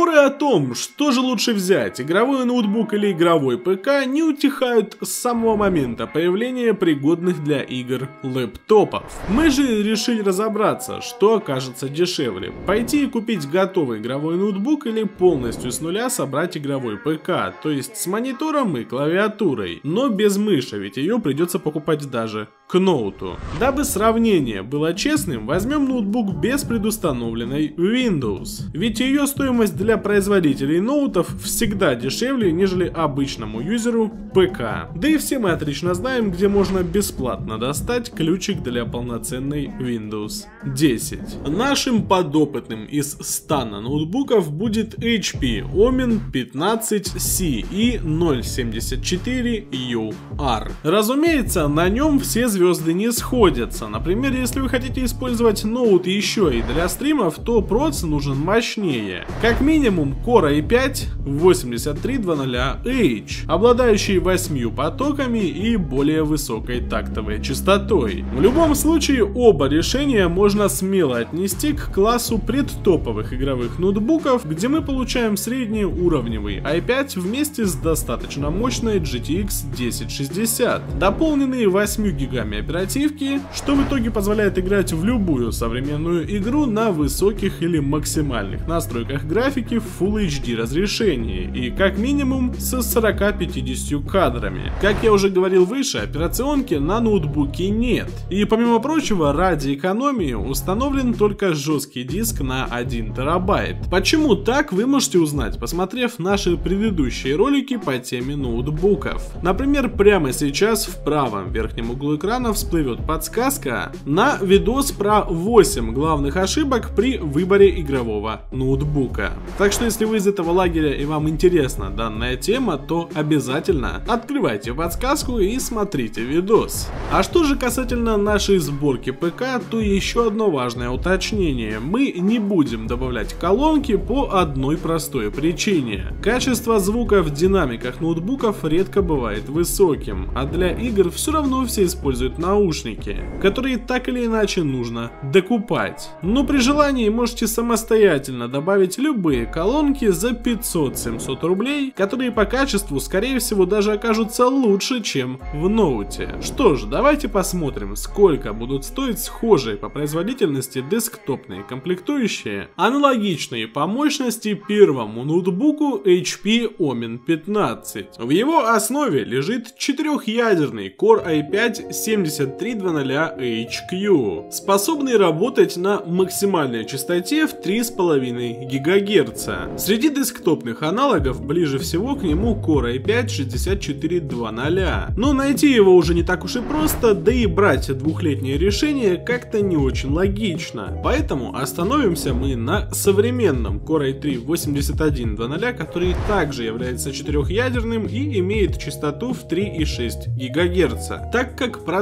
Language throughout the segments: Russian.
Споры о том, что же лучше взять, игровой ноутбук или игровой ПК, не утихают с самого момента появления пригодных для игр лэптопов. Мы же решили разобраться, что окажется дешевле. Пойти и купить готовый игровой ноутбук или полностью с нуля собрать игровой ПК, то есть с монитором и клавиатурой, но без мыши, ведь ее придется покупать даже к ноуту. Дабы сравнение было честным, возьмем ноутбук без предустановленной Windows, ведь ее стоимость для производителей ноутов всегда дешевле, нежели обычному юзеру ПК. Да и все мы отлично знаем, где можно бесплатно достать ключик для полноценной Windows 10. Нашим подопытным из стана ноутбуков будет HP Omen 15C и 074UR. Разумеется, на нем все звезды звезды не сходятся. Например, если вы хотите использовать ноут еще и для стримов, то проц нужен мощнее. Как минимум Core i5 8300H, обладающий 8 потоками и более высокой тактовой частотой. В любом случае, оба решения можно смело отнести к классу предтоповых игровых ноутбуков, где мы получаем среднеуровневый i5 вместе с достаточно мощной GTX 1060, дополненный 8 гигами программе оперативки, что в итоге позволяет играть в любую современную игру на высоких или максимальных настройках графики в Full HD разрешении и как минимум с 40-50 кадрами. Как я уже говорил выше, операционки на ноутбуке нет. И помимо прочего, ради экономии установлен только жесткий диск на 1 терабайт. Почему так, вы можете узнать, посмотрев наши предыдущие ролики по теме ноутбуков. Например, прямо сейчас в правом верхнем углу экрана экрана всплывет подсказка на видос про 8 главных ошибок при выборе игрового ноутбука. Так что если вы из этого лагеря и вам интересна данная тема, то обязательно открывайте подсказку и смотрите видос. А что же касательно нашей сборки ПК, то еще одно важное уточнение. Мы не будем добавлять колонки по одной простой причине. Качество звука в динамиках ноутбуков редко бывает высоким, а для игр все равно все используют используют наушники, которые так или иначе нужно докупать. Но при желании можете самостоятельно добавить любые колонки за 500-700 рублей, которые по качеству скорее всего даже окажутся лучше, чем в ноуте. Что ж, давайте посмотрим, сколько будут стоить схожие по производительности десктопные комплектующие, аналогичные по мощности первому ноутбуку HP Omen 15. В его основе лежит четырехъядерный Core i5 7300HQ, способный работать на максимальной частоте в 3,5 ГГц. Среди десктопных аналогов ближе всего к нему Core i5 6420, но найти его уже не так уж и просто, да и брать двухлетнее решение как-то не очень логично. Поэтому остановимся мы на современном Core i3 8120, который также является четырехъядерным и имеет частоту в 3,6 ГГц, так как процессор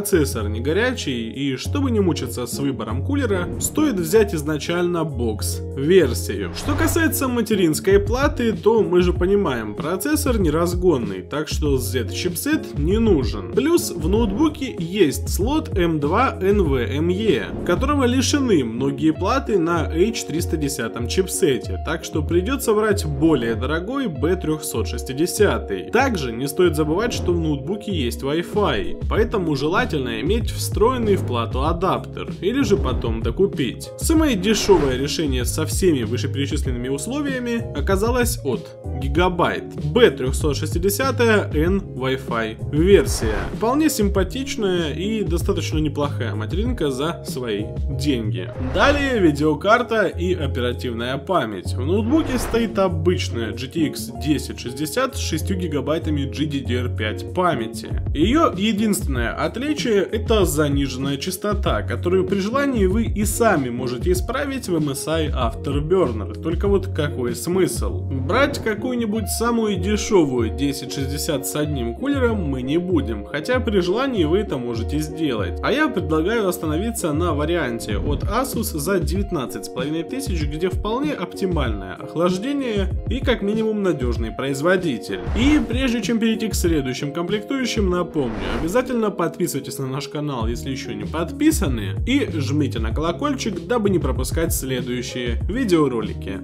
не горячий, и чтобы не мучиться с выбором кулера, стоит взять изначально бокс-версию. Что касается материнской платы, то мы же понимаем, процессор не разгонный, так что Z-чипсет не нужен. Плюс в ноутбуке есть слот M2 NVMe, которого лишены многие платы на H310 чипсете, так что придется брать более дорогой B360. Также не стоит забывать, что в ноутбуке есть Wi-Fi, поэтому желательно желательно иметь встроенный в плату адаптер, или же потом докупить. Самое дешевое решение со всеми вышеперечисленными условиями оказалось от Gigabyte B360N Wi-Fi версия. Вполне симпатичная и достаточно неплохая материнка за свои деньги. Далее видеокарта и оперативная память. В ноутбуке стоит обычная GTX 1060 с 6 гигабайтами GDDR5 памяти. Ее единственное отличие Отличие – это заниженная частота, которую при желании вы и сами можете исправить в MSI Afterburner. Только вот какой смысл? Брать какую-нибудь самую дешевую 1060 с одним кулером мы не будем, хотя при желании вы это можете сделать. А я предлагаю остановиться на варианте от Asus за 19,5 тысяч, где вполне оптимальное охлаждение и как минимум надежный производитель. И прежде чем перейти к следующим комплектующим, напомню, обязательно подписывайтесь подписывайтесь на наш канал, если еще не подписаны, и жмите на колокольчик, дабы не пропускать следующие видеоролики.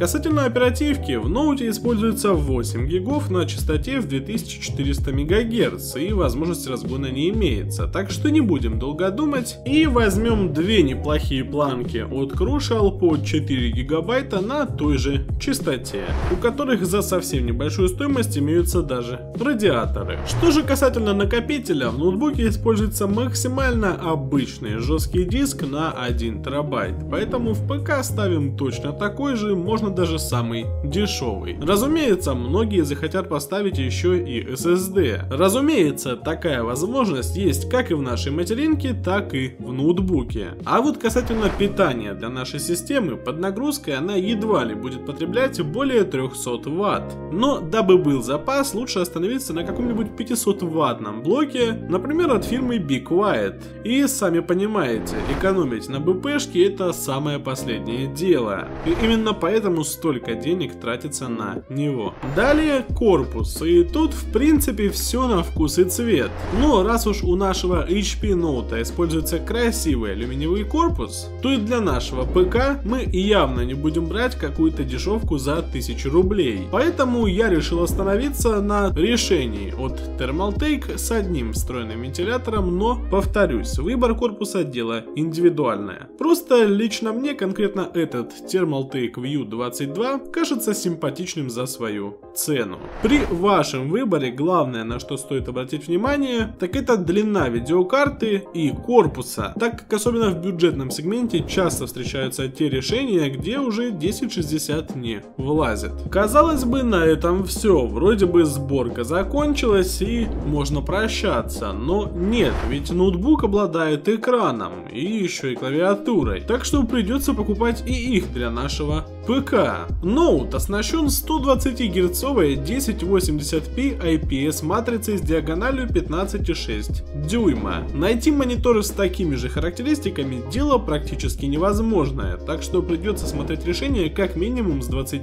Касательно оперативки, в ноуте используется 8 гигов на частоте в 2400 МГц и возможности разгона не имеется, так что не будем долго думать. И возьмем две неплохие планки от Crucial по 4 гигабайта на той же частоте, у которых за совсем небольшую стоимость имеются даже радиаторы. Что же касательно накопителя, в ноутбуке используется максимально обычный жесткий диск на 1 терабайт, поэтому в ПК ставим точно такой же, можно даже самый дешевый. Разумеется, многие захотят поставить еще и SSD. Разумеется, такая возможность есть как и в нашей материнке, так и в ноутбуке. А вот касательно питания для нашей системы, под нагрузкой она едва ли будет потреблять более 300 Вт. Но дабы был запас, лучше остановиться на каком-нибудь 500 ваттном блоке, например от фирмы Be Quiet. И сами понимаете, экономить на БПшке это самое последнее дело. И именно поэтому столько денег тратится на него. Далее корпус, и тут в принципе все на вкус и цвет. Но раз уж у нашего HP Note используется красивый алюминиевый корпус, то и для нашего ПК мы явно не будем брать какую-то дешевку за 1000 рублей. Поэтому я решил остановиться на решении от Thermaltake с одним встроенным вентилятором, но повторюсь, выбор корпуса дело индивидуальное. Просто лично мне конкретно этот Thermaltake View 22 кажется симпатичным за свою цену. При вашем выборе главное на что стоит обратить внимание, так это длина видеокарты и корпуса, так как особенно в бюджетном сегменте часто встречаются те решения, где уже 1060 не влазит. Казалось бы на этом все, вроде бы сборка закончилась и можно прощаться, но нет, ведь ноутбук обладает экраном и еще и клавиатурой, так что придется покупать и их для нашего ПК. Ноут оснащен 120 герцовой 1080p IPS матрицей с диагональю 15,6 дюйма. Найти монитор с такими же характеристиками дело практически невозможное, так что придется смотреть решение как минимум с 20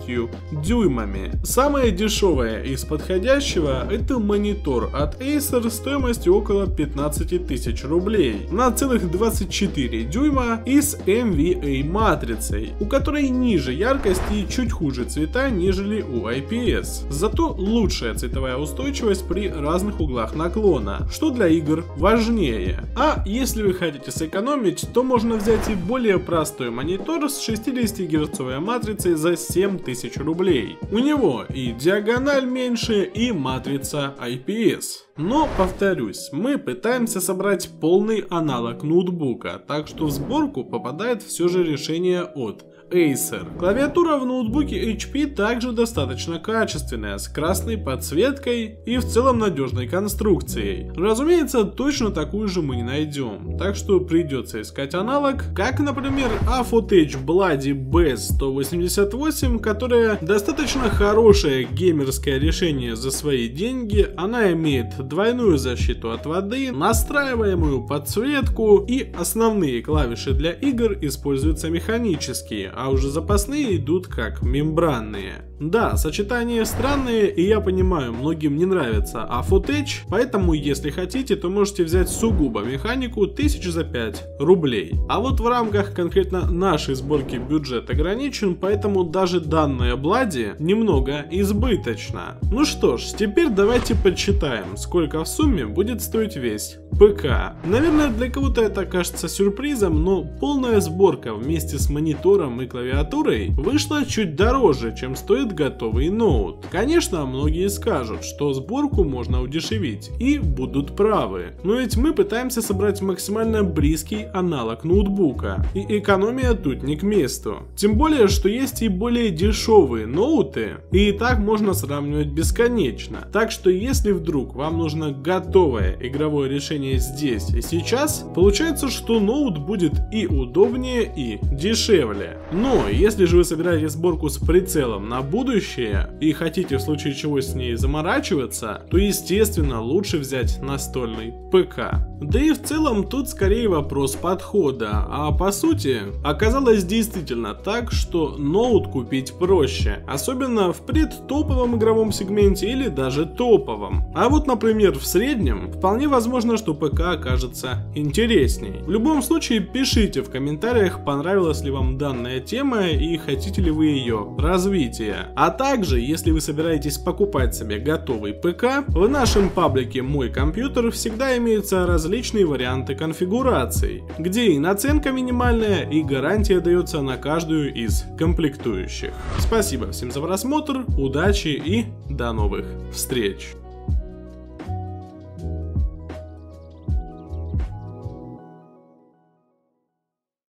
дюймами. Самое дешевое из подходящего это монитор от Acer стоимостью около 15 тысяч рублей на целых 24 дюйма и с MVA матрицей, у которой ниже яркость и чуть хуже цвета, нежели у IPS. Зато лучшая цветовая устойчивость при разных углах наклона, что для игр важнее. А если вы хотите сэкономить, то можно взять и более простой монитор с 60 герцовой матрицей за 7000 рублей. У него и диагональ меньше, и матрица IPS. Но, повторюсь, мы пытаемся собрать полный аналог ноутбука, так что в сборку попадает все же решение от Acer. Клавиатура в ноутбуке HP также достаточно качественная, с красной подсветкой и в целом надежной конструкцией. Разумеется, точно такую же мы не найдем, так что придется искать аналог, как, например, Afotech Bloody B188, которая достаточно хорошее геймерское решение за свои деньги, она имеет двойную защиту от воды, настраиваемую подсветку и основные клавиши для игр используются механические, а уже запасные идут как мембранные. Да, сочетание странное, и я понимаю, многим не нравится а Footage, поэтому если хотите, то можете взять сугубо механику 1000 за 5 рублей. А вот в рамках конкретно нашей сборки бюджет ограничен, поэтому даже данная Блади немного избыточна. Ну что ж, теперь давайте подсчитаем, сколько в сумме будет стоить весь ПК. Наверное, для кого-то это кажется сюрпризом, но полная сборка вместе с монитором и клавиатурой вышла чуть дороже, чем стоит готовый ноут. Конечно, многие скажут, что сборку можно удешевить, и будут правы. Но ведь мы пытаемся собрать максимально близкий аналог ноутбука, и экономия тут не к месту. Тем более, что есть и более дешевые ноуты, и так можно сравнивать бесконечно. Так что если вдруг вам нужно готовое игровое решение здесь и сейчас, получается, что ноут будет и удобнее, и дешевле. Но если же вы собираете сборку с прицелом на будущее и хотите в случае чего с ней заморачиваться, то естественно лучше взять настольный ПК. Да и в целом тут скорее вопрос подхода, а по сути оказалось действительно так, что ноут купить проще, особенно в предтоповом игровом сегменте или даже топовом. А вот например в среднем вполне возможно, что ПК окажется интересней. В любом случае пишите в комментариях понравилась ли вам данная тема и хотите ли вы ее развития. А также, если вы собираетесь покупать себе готовый ПК, в нашем паблике «Мой компьютер» всегда имеются различные варианты конфигураций, где и наценка минимальная, и гарантия дается на каждую из комплектующих. Спасибо всем за просмотр, удачи и до новых встреч!